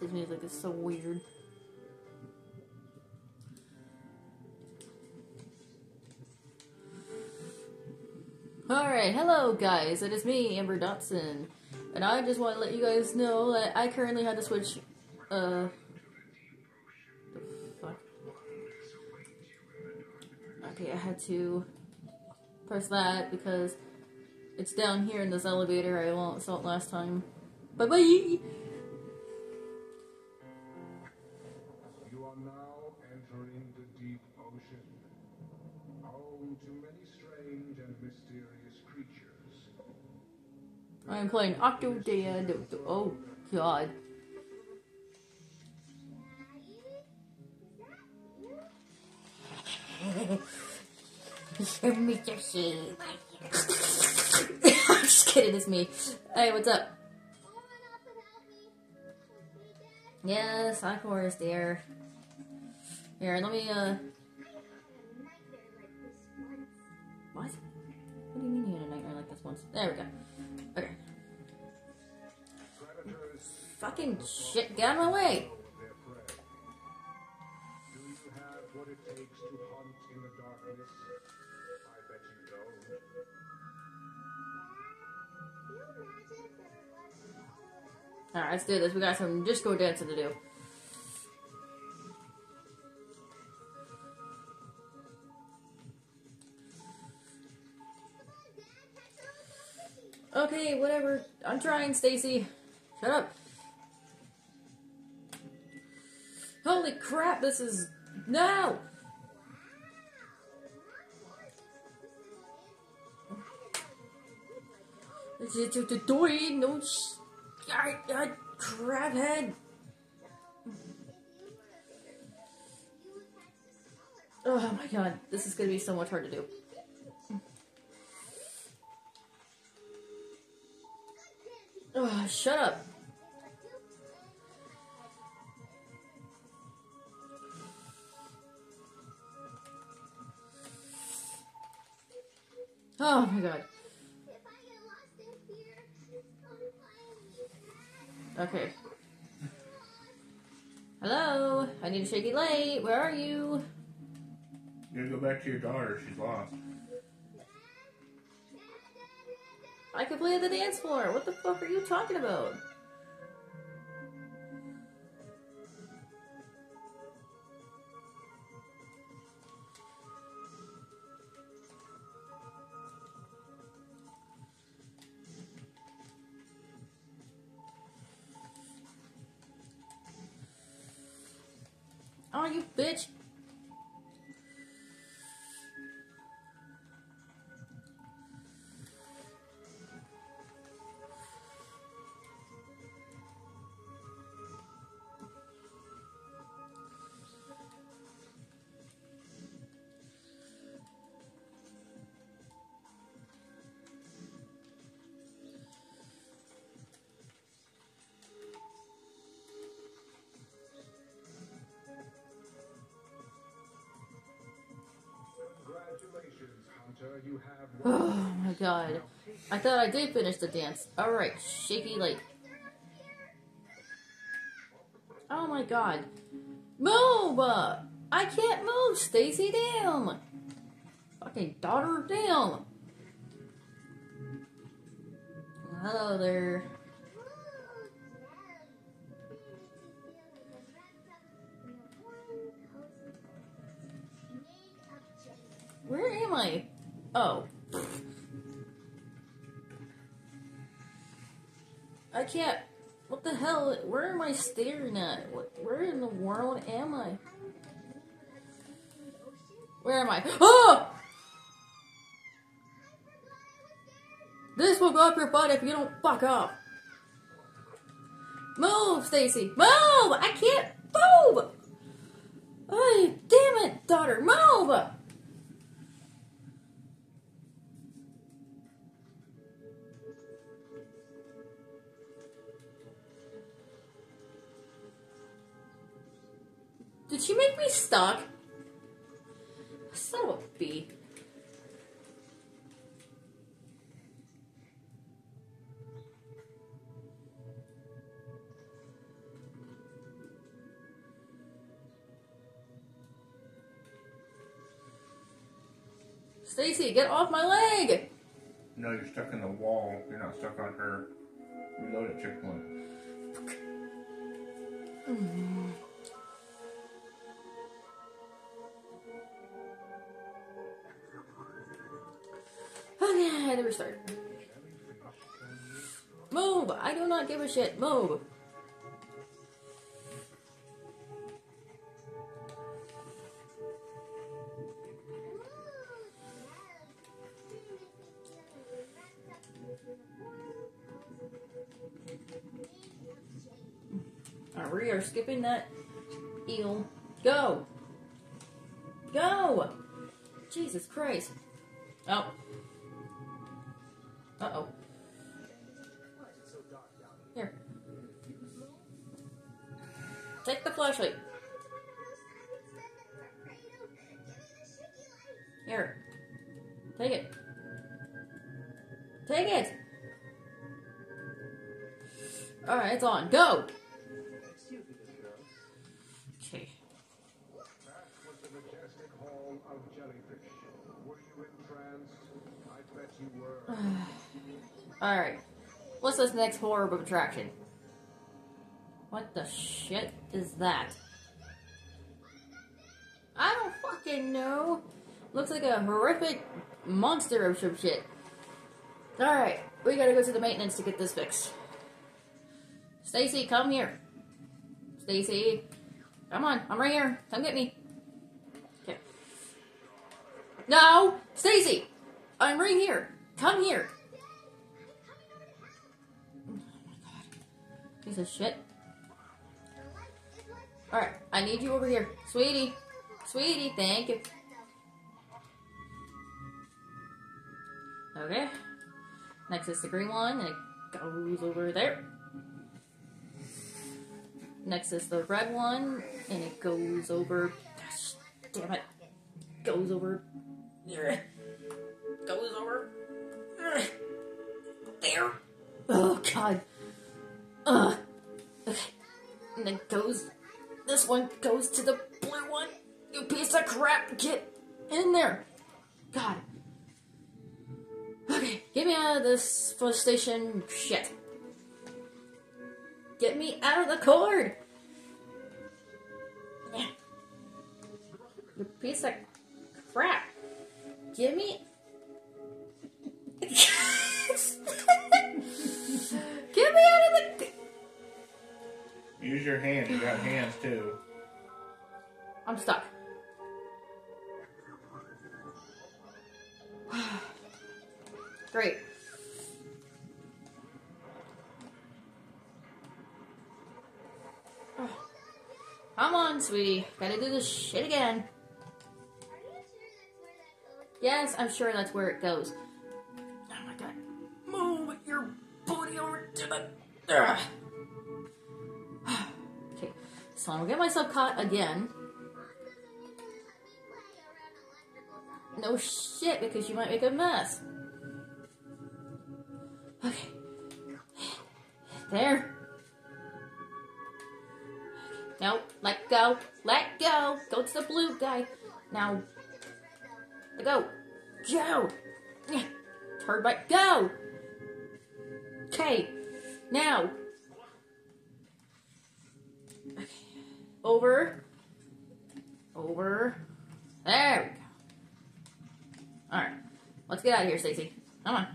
This music is so weird. Alright, hello guys, it is me, Amber Dotson. And I just want to let you guys know that I currently had to switch, uh... The fuck? Okay, I had to press that because it's down here in this elevator I won't saw it last time. Bye bye I'm playing Octodad. Oh, God. Show me your. I'm just kidding, it's me. Hey, what's up? Yes, of is there. Here, let me, uh... What? What do you mean you had a nightmare like this once? There we go. Fucking shit, get out of my way! Alright, let's do this. We got some disco dancing to do. Okay, whatever. I'm trying, Stacy. Shut up. Holy crap, this is... No! No. I, I, head. Oh my god, this is gonna be so much hard to do. Oh, shut up. Oh my god. Okay. Hello? I need a shaky light. Where are you? You gotta go back to your daughter. She's lost. I can play the dance floor. What the fuck are you talking about? Oh, you bitch! Oh my god. I thought I did finish the dance. Alright, shaky light. Oh my god. Move! I can't move, Stacy. Damn! Fucking daughter, damn! Hello there. Where am I? Oh. I can't. What the hell? Where am I staring at? Where in the world am I? Where am I? Oh! This will go up your butt if you don't fuck off. Move, Stacy. Move! I can't move! Oh, damn it, daughter. Move! Stacy, get off my leg! No, you're stuck in the wall. You're not stuck on her. Reload at checkpoint. Oh, okay, I had to restart. Move! I do not give a shit. Move! Are that eel. Go! Go! Jesus Christ. Oh. Uh oh. Here. Take the flashlight. Here. Take it. Take it! Alright, it's on. Go! Alright. What's this next horrible attraction? What the shit is that? I don't fucking know. Looks like a horrific monster of some shit. Alright, we gotta go to the maintenance to get this fixed. Stacy, come here. Stacy. Come on, I'm right here. Come get me. Okay. No! Stacy! I'm right here. Come here. Piece of shit. Alright, I need you over here. Sweetie. Sweetie, thank you. Okay. Next is the green one, and it goes over there. Next is the red one, and it goes over. Gosh, damn it. Goes over. There. Goes over. There. Oh, God. Okay. And then goes. This one goes to the blue one. You piece of crap. Get in there. God. Okay, get me out of this first station shit. Get me out of the cord. Yeah. You piece of crap. Get me. Get me out of the. Use your hand. You got hands too. I'm stuck. Great. Come on, sweetie. Gotta do this shit again. Yes, I'm sure that's where it goes. Oh my god. Move your booty over to the. Ugh. So I'm gonna get myself caught again. No shit, because you might make a mess. Okay. There. No, let go. Let go. Go to the blue guy. Now. Go. Go. Turn. Go. Okay. Now. Over. Over. There we go. Alright. Let's get out of here, Stacy. Come on.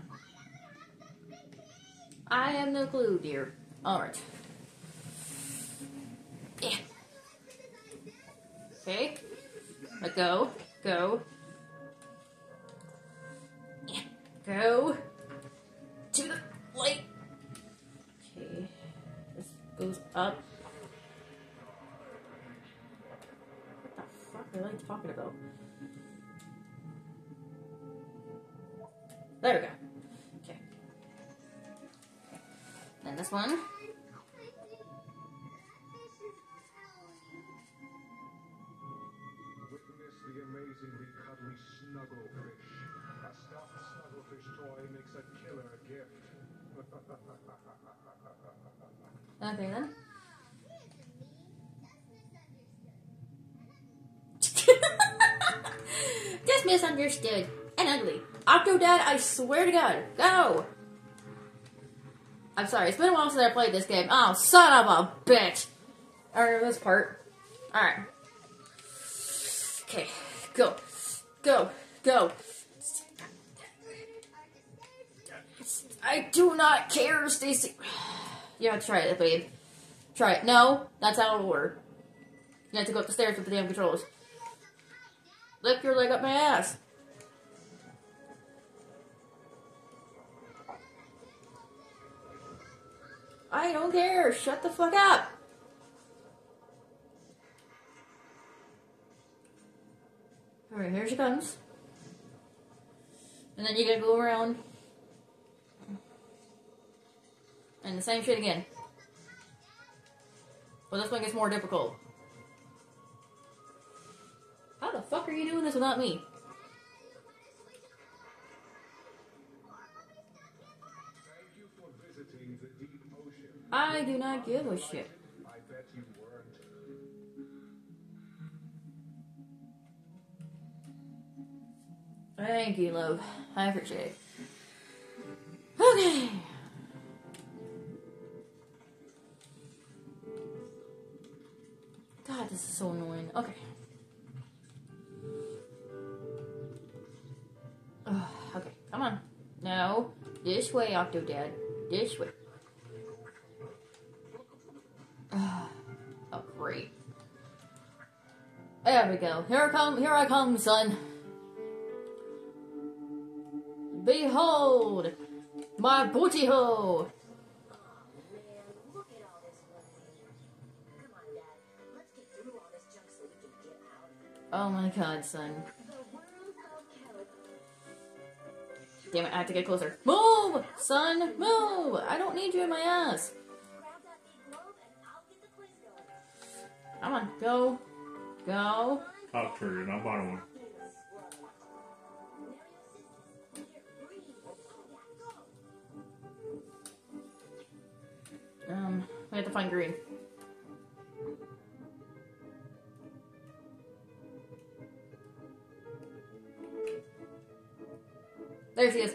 I have no clue, dear. Alright. Yeah. Okay. Let go. Go. Yeah. Go. To the light. Okay. This goes up. What the fuck are they talking about? There we go. Okay. Then this one. Witness the amazingly cuddly snugglefish. A stuffed snugglefish toy makes a killer gift. Okay then. Just misunderstood. and ugly. Octodad, I swear to God, go! I'm sorry, it's been a while since I played this game. Oh, son of a bitch! Alright, this part. Alright. Okay, go. Go. Go. I do not care, Stacy. Yeah, try it, babe. Try it. No, that's out of order. You have to go up the stairs with the damn controls. Lift your leg up my ass. I don't care. Shut the fuck up. Alright, here she comes. And then you gotta go around. And the same shit again. But this one gets more difficult. How the fuck are you doing this without me? I do not give a shit. Thank you, love. I appreciate it. Okay. God, this is so annoying. Okay. No. This way, Octodad. This way. Oh, great. There we go. Here I come. Here I come, son. Behold, my booty hole. Oh my god, all Damn it, I have to get closer. Move, son, move. I don't need you in my ass. Grab that big globe I'll get the quiz going. Come on, go, go. Top trigger, not bottom one. Um, we have to find green. There she is.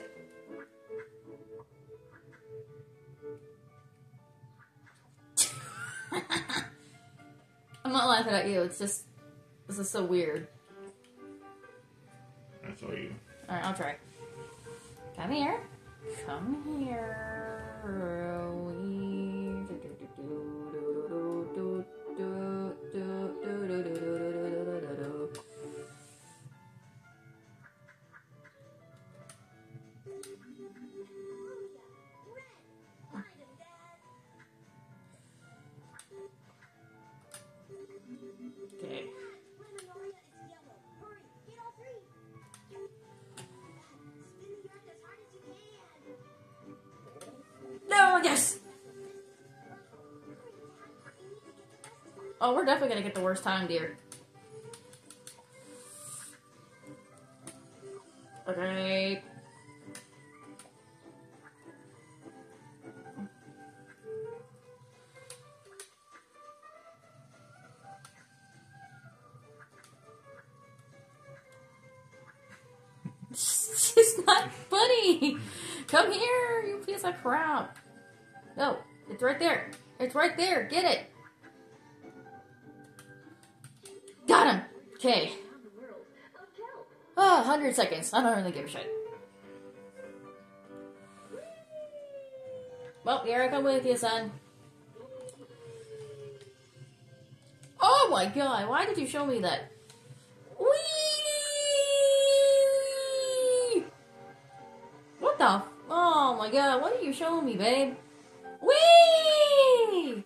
I'm not laughing at you. It's just this is so weird. That's all you. All right, I'll try. Come here. Come here. Oh, we're definitely gonna get the worst time, dear. Okay. It's not funny. Come here, you piece of crap. No, it's right there. It's right there. Get it. Seconds. I don't really give a shit. Well, here I come with you, son. Oh my god, why did you show me that? Whee! What the? Oh my god, what are you showing me, babe? Whee!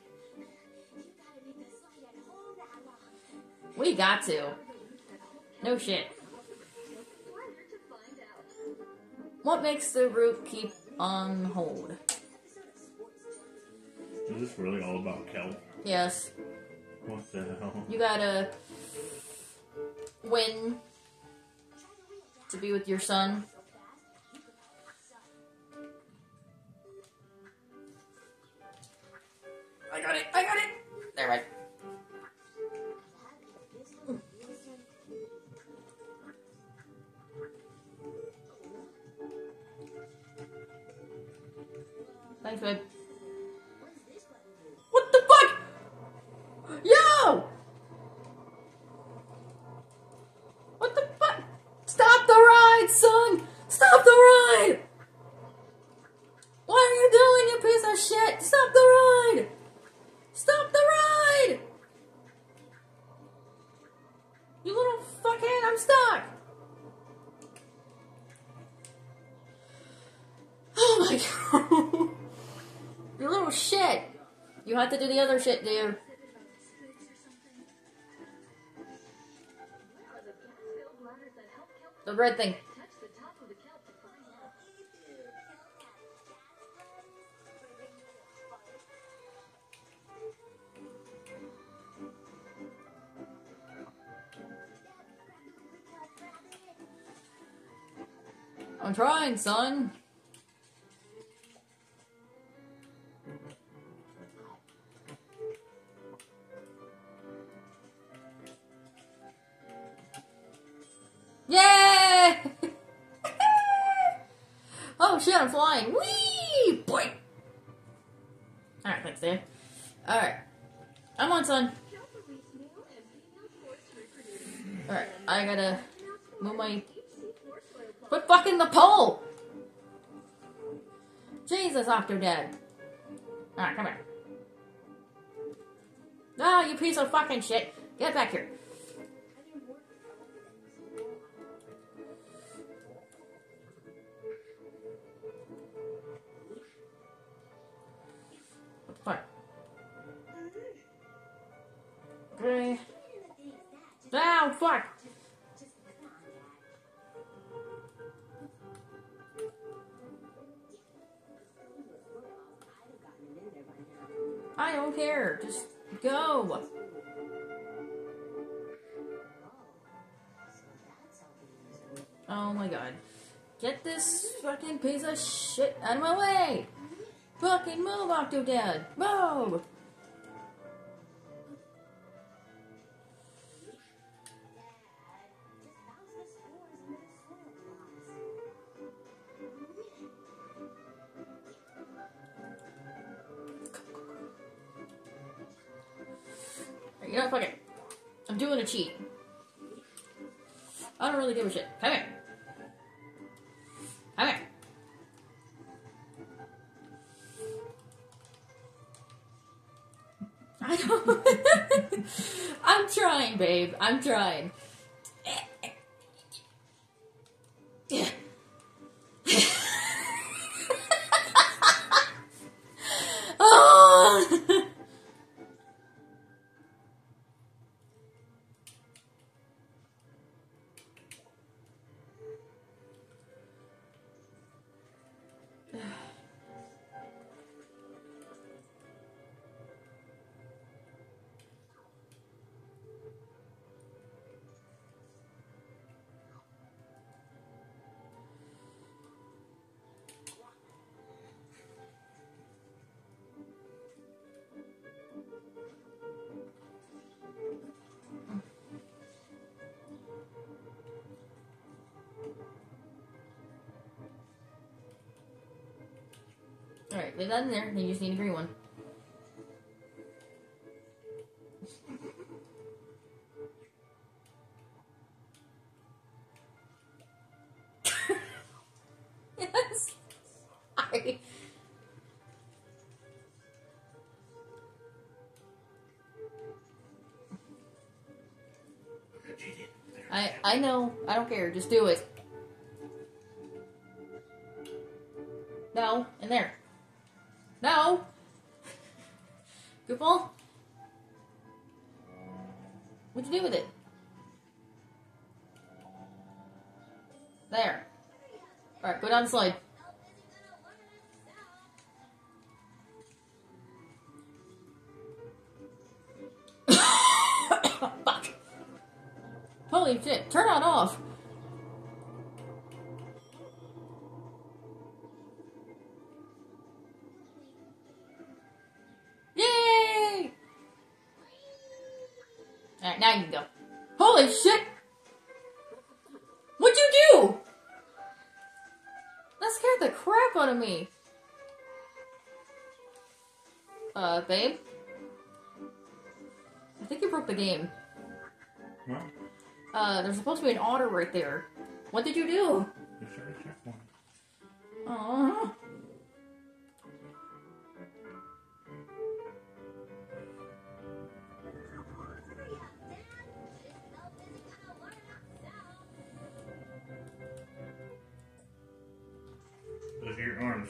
We got to. No shit. What makes the root keep on hold? Is this really all about kelp? Yes, What the hell? you gotta win to be with your son. To do the other shit, dude. The red thing. I'm trying, son. Oh shit, I'm flying. Whee! Boy. Alright, thanks, Dan. Alright. I'm on, son. Alright, I gotta move my Quit fucking the pole! Jesus, Octodad. Alright, come here. Ah, you piece of fucking shit. Get back here. Okay. Ow, fuck! I don't care. Just go. Oh my god. Get this fucking piece of shit out of my way! Fucking move, Octodad! Move! Give a shit. Come here. Come here. I don't. I'm trying, babe. I'm trying. Alright, leave that in there. Then you just need a green one. yes. I. I I know. I don't care. Just do it. What'd you do with it? There. Alright, go down the slide. Fuck. Holy shit, turn it off. of me. Uh, babe? I think you broke the game. What? Uh, there's supposed to be an otter right there. What did you do?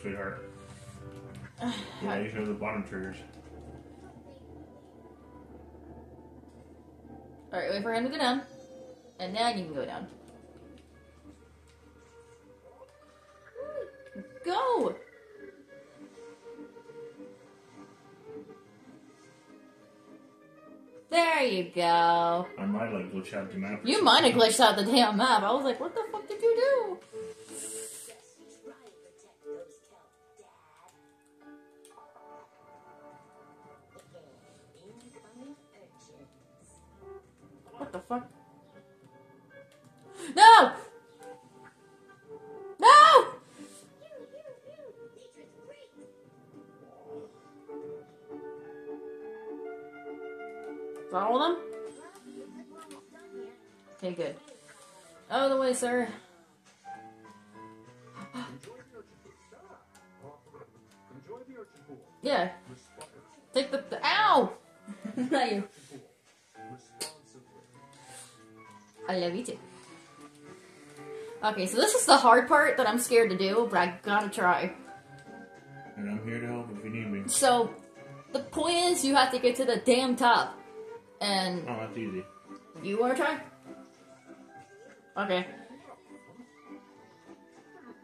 Sweetheart. Yeah, these are the bottom triggers. Alright, wait for him to go down. And then you can go down. Go! There you go. I might like glitch out the map. You might have glitched out the damn map. I was like, what the Okay, good. Out of the way, sir. Enjoy the urchin pool. Ah, Enjoy the urchin pool. Yeah, take the. the ow! Not you. urchin pool. Responsibly. I love you too. Okay, so this is the hard part that I'm scared to do, but I gotta try. And I'm here to help if you need me. So, the point is, you have to get to the damn top. And Oh, that's easy. you wanna try? Okay.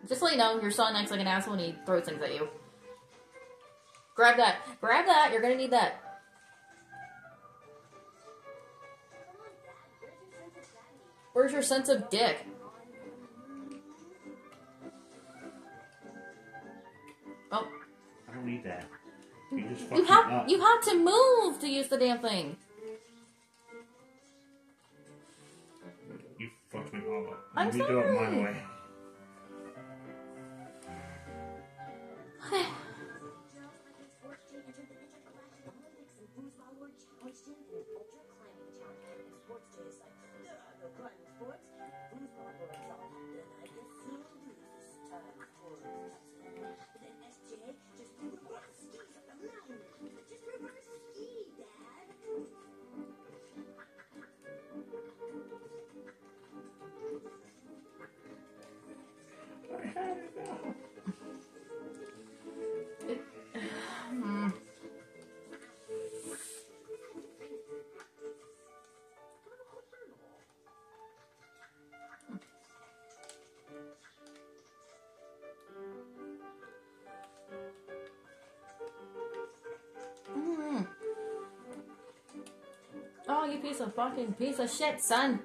Just let you know, your son acts like an asshole and he throws things at you. Grab that. Grab that. You're gonna need that. Come on, Dad. Where's your sense of gravity? Where's your sense of dick? Oh, I don't need that. You just you have you have to move to use the damn thing. You fucked all up. I'm Let me do it my sorry. way. Piece of fucking piece of shit, son.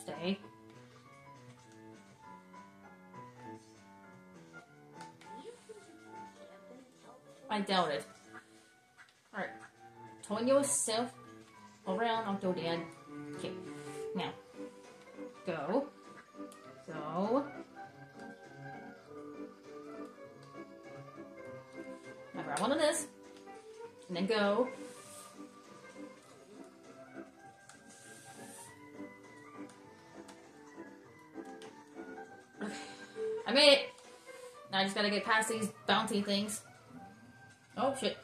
Stay. I doubt it. Alright. Turn yourself around, Uncle Dan. Okay. Now. Go. Go. One of this. And then go. Okay. I made it! Now I just gotta get past these bouncy things. Oh shit.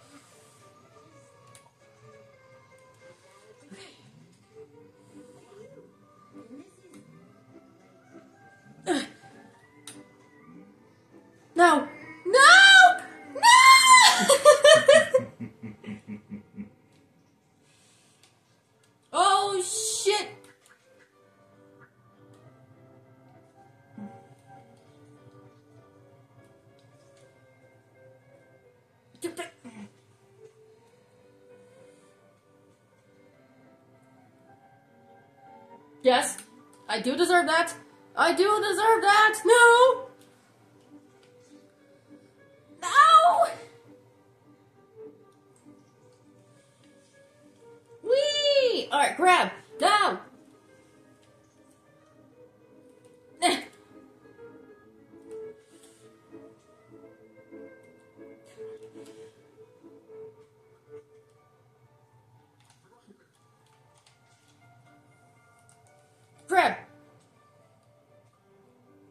Yes, I do deserve that. I do deserve that. No.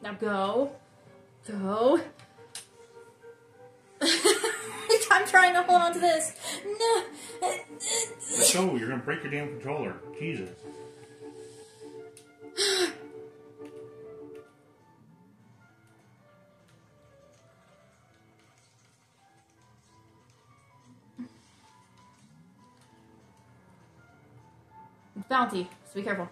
Now go. Go. I'm trying to hold on to this. No. Let go. You're gonna break your damn controller. Jesus. Bounty. So be careful.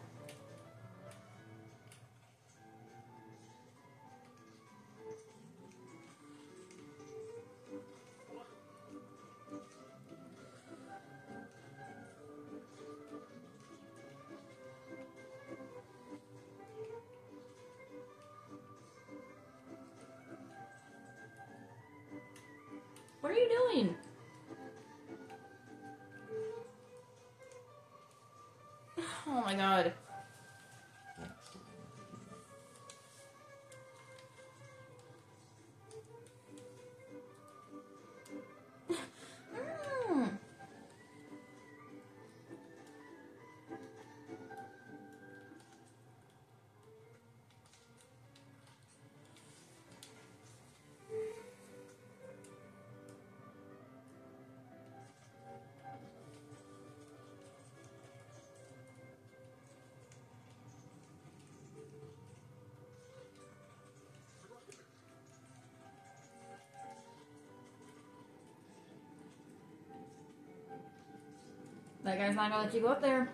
That guy's not gonna let you go up there.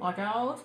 Walk out.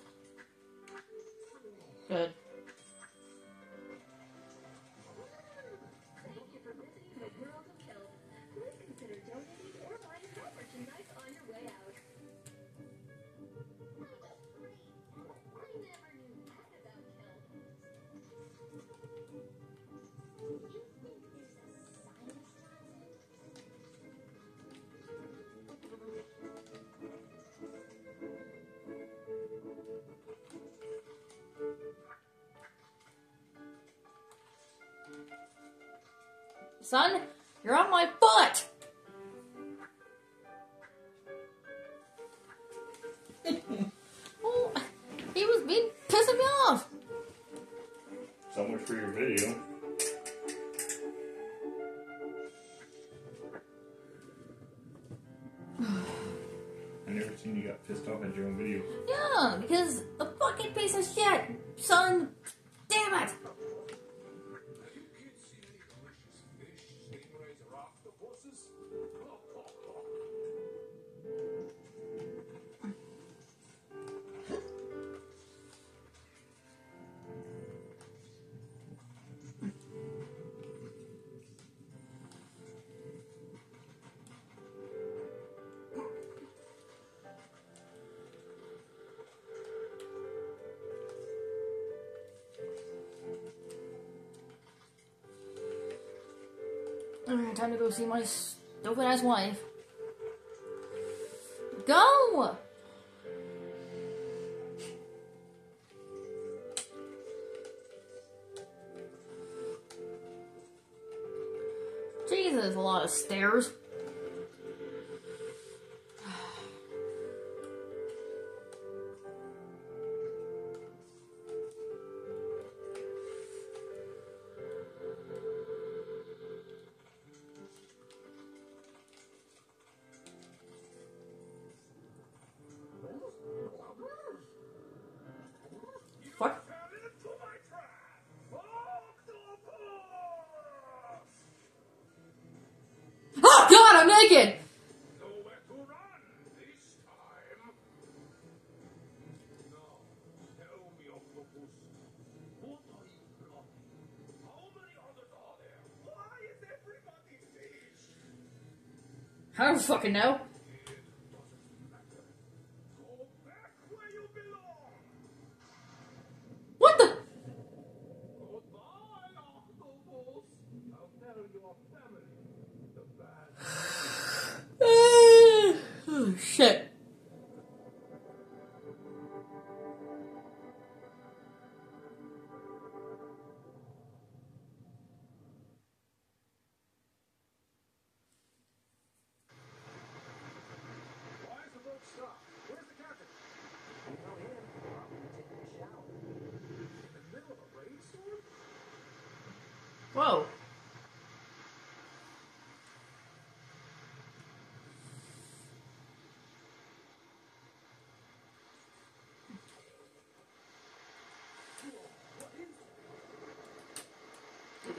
Son, you're on my butt! Alright, time to go see my stupid ass wife. Go! Jesus, a lot of stairs. I don't fucking know.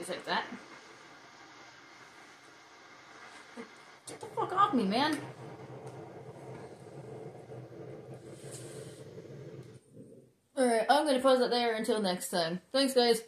Can take that. Get the fuck off me, man. Alright, I'm gonna pause it there until next time. Thanks, guys.